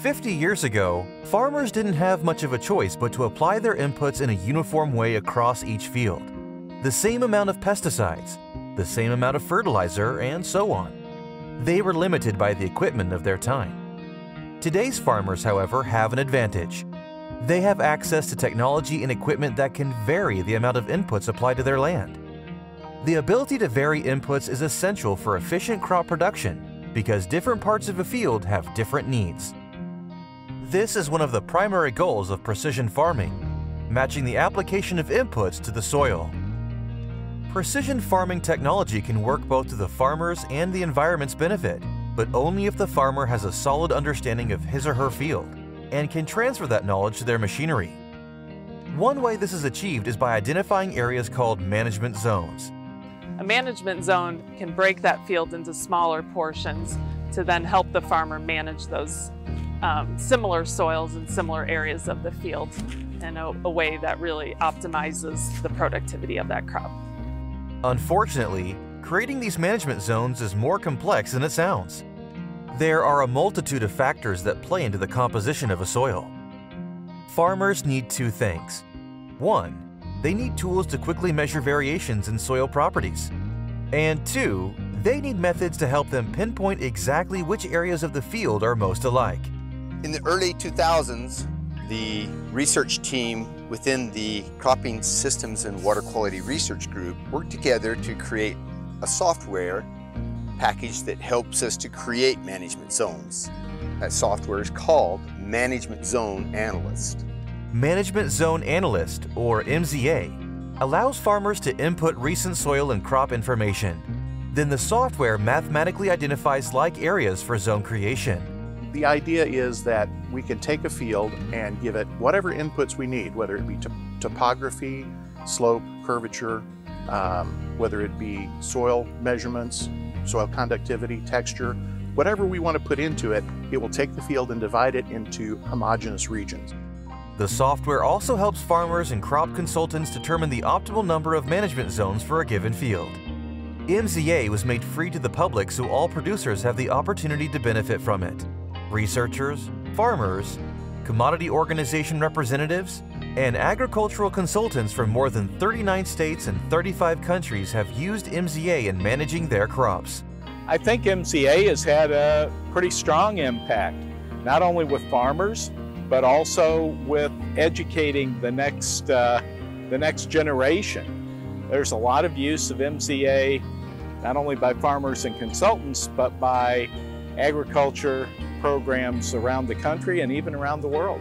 50 years ago, farmers didn't have much of a choice but to apply their inputs in a uniform way across each field. The same amount of pesticides, the same amount of fertilizer, and so on. They were limited by the equipment of their time. Today's farmers, however, have an advantage. They have access to technology and equipment that can vary the amount of inputs applied to their land. The ability to vary inputs is essential for efficient crop production because different parts of a field have different needs. This is one of the primary goals of precision farming, matching the application of inputs to the soil. Precision farming technology can work both to the farmer's and the environment's benefit, but only if the farmer has a solid understanding of his or her field and can transfer that knowledge to their machinery. One way this is achieved is by identifying areas called management zones. A management zone can break that field into smaller portions to then help the farmer manage those um, similar soils and similar areas of the field in a, a way that really optimizes the productivity of that crop. Unfortunately, creating these management zones is more complex than it sounds. There are a multitude of factors that play into the composition of a soil. Farmers need two things. One, they need tools to quickly measure variations in soil properties. And two, they need methods to help them pinpoint exactly which areas of the field are most alike. In the early 2000s, the research team within the Cropping Systems and Water Quality Research Group worked together to create a software package that helps us to create management zones. That software is called Management Zone Analyst. Management Zone Analyst, or MZA, allows farmers to input recent soil and crop information. Then the software mathematically identifies like areas for zone creation. The idea is that we can take a field and give it whatever inputs we need, whether it be topography, slope, curvature, um, whether it be soil measurements, soil conductivity, texture, whatever we want to put into it, it will take the field and divide it into homogeneous regions. The software also helps farmers and crop consultants determine the optimal number of management zones for a given field. MZA was made free to the public so all producers have the opportunity to benefit from it. Researchers, farmers, commodity organization representatives, and agricultural consultants from more than 39 states and 35 countries have used MZA in managing their crops. I think MZA has had a pretty strong impact, not only with farmers, but also with educating the next, uh, the next generation. There's a lot of use of MZA, not only by farmers and consultants, but by agriculture programs around the country and even around the world.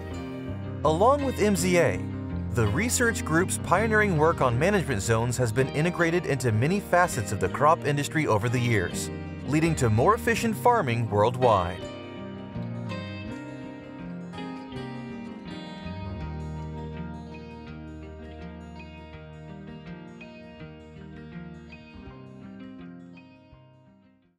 Along with MZA, the research group's pioneering work on management zones has been integrated into many facets of the crop industry over the years, leading to more efficient farming worldwide.